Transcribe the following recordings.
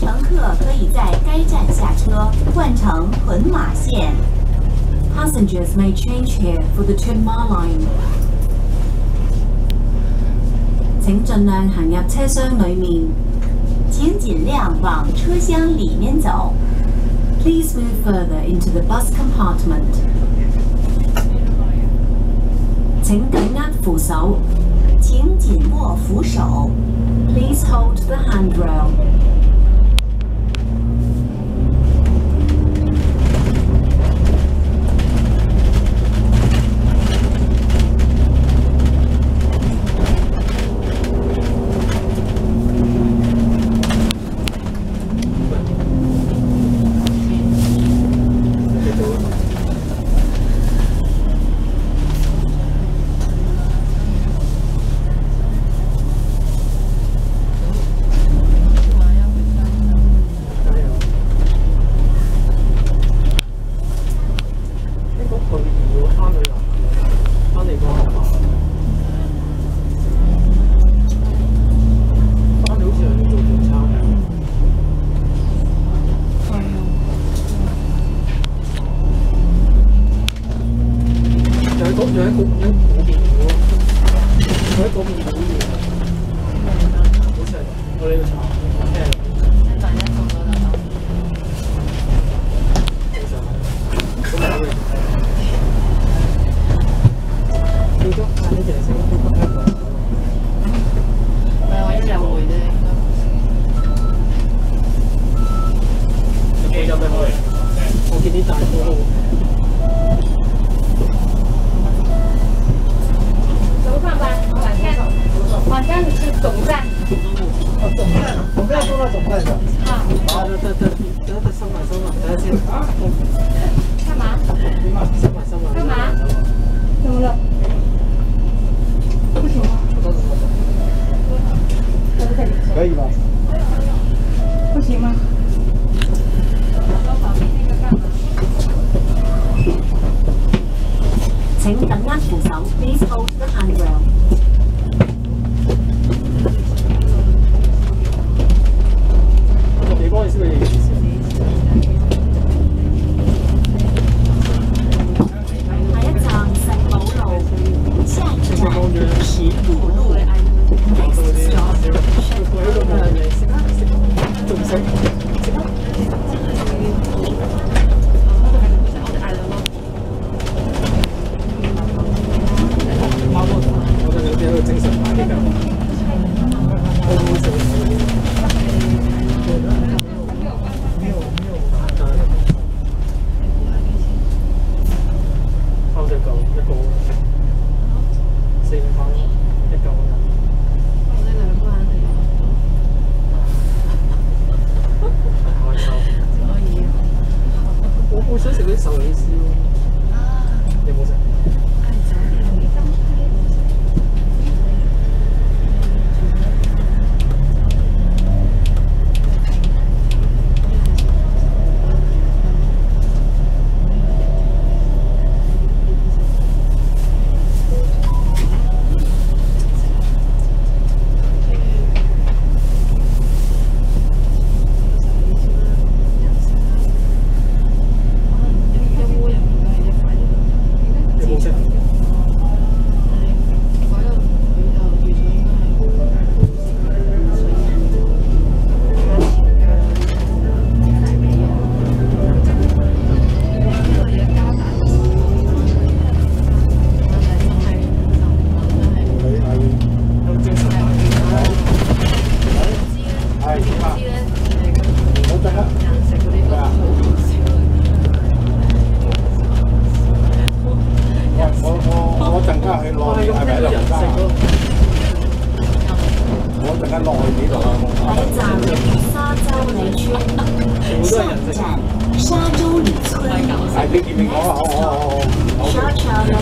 乘客可以在该站下车，换乘屯马线。Passengers may change here for the Tuen Ma line. 请尽量行入车厢里面。请尽量往车厢里面走。Please move further into the bus compartment. 请紧握扶手。请紧握扶手。Please hold the handrail. giới cũng như của biển của giới cũng như của biển của tôi lên sọ Hãy subscribe cho kênh Ghiền Mì Gõ Để không bỏ lỡ những video hấp dẫn 不行吗？请紧握扶手。Please hold the handrail. 我地方 Nicole. Nicole. 落去呢度啊！下一站沙洲里村。下站沙洲里村。沙洲里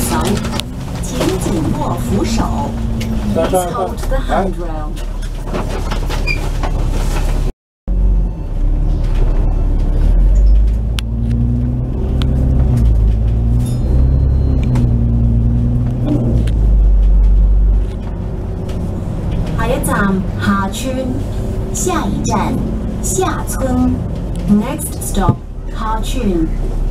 村。请紧握扶手，请扶手。Next stop, Khartoum.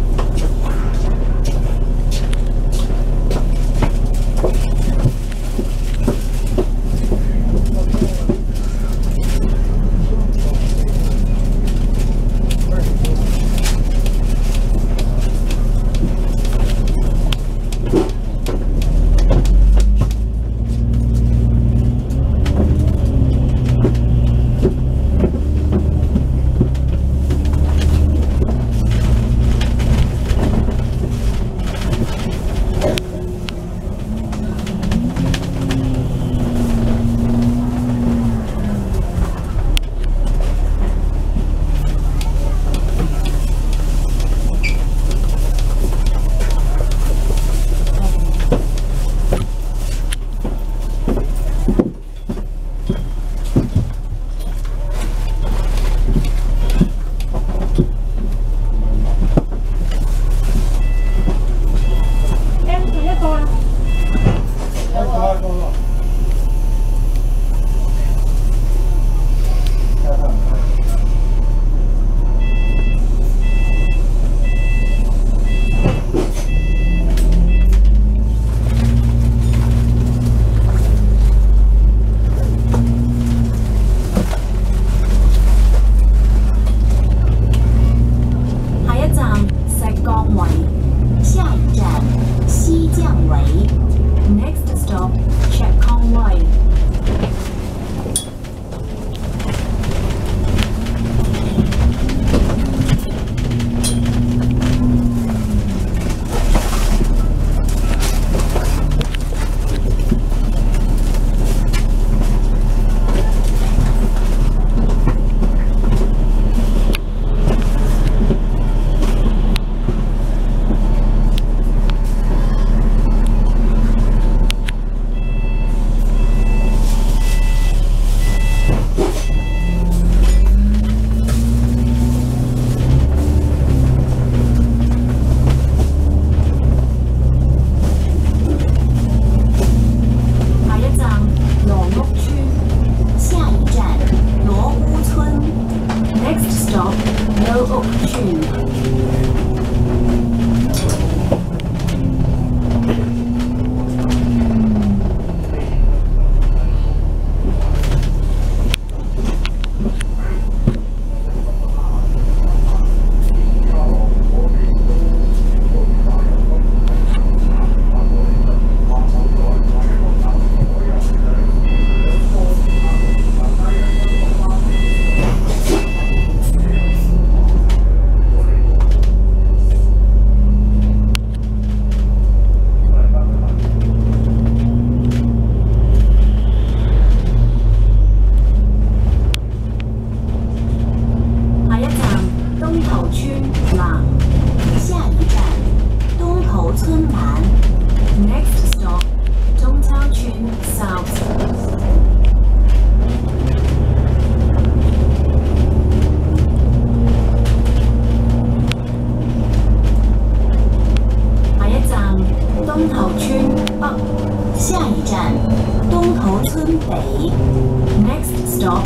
stop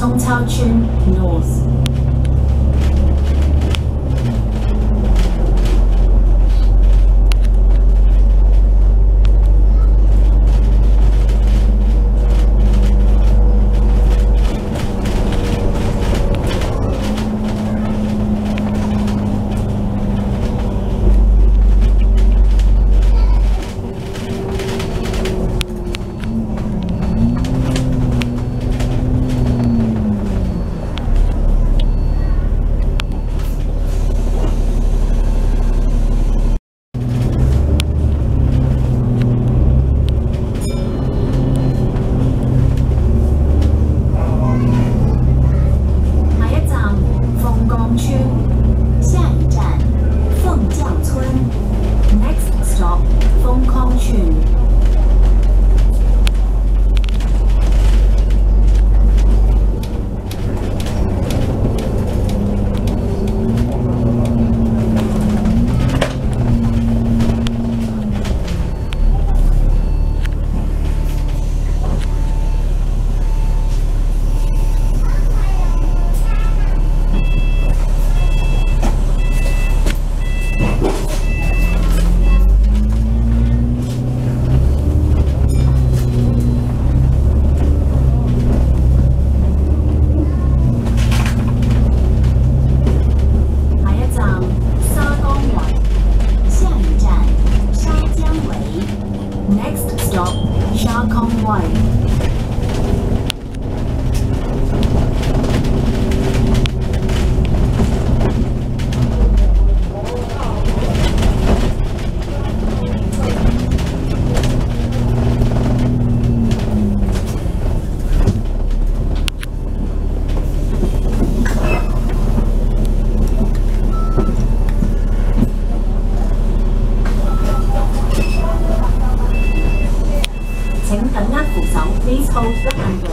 Tongtaochun North. cuộc sống. Please hold the handle.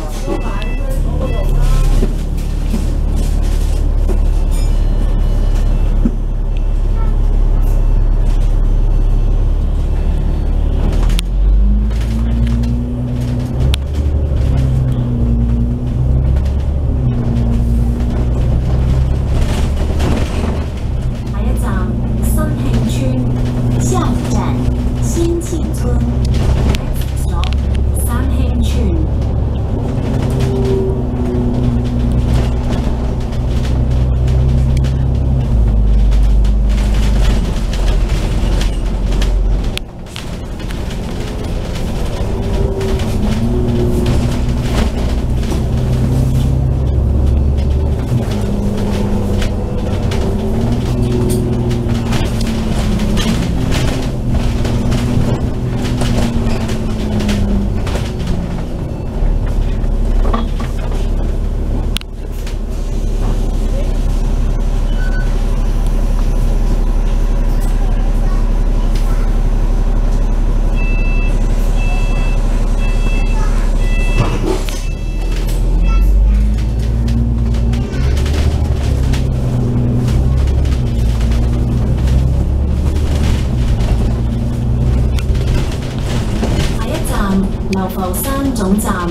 总站。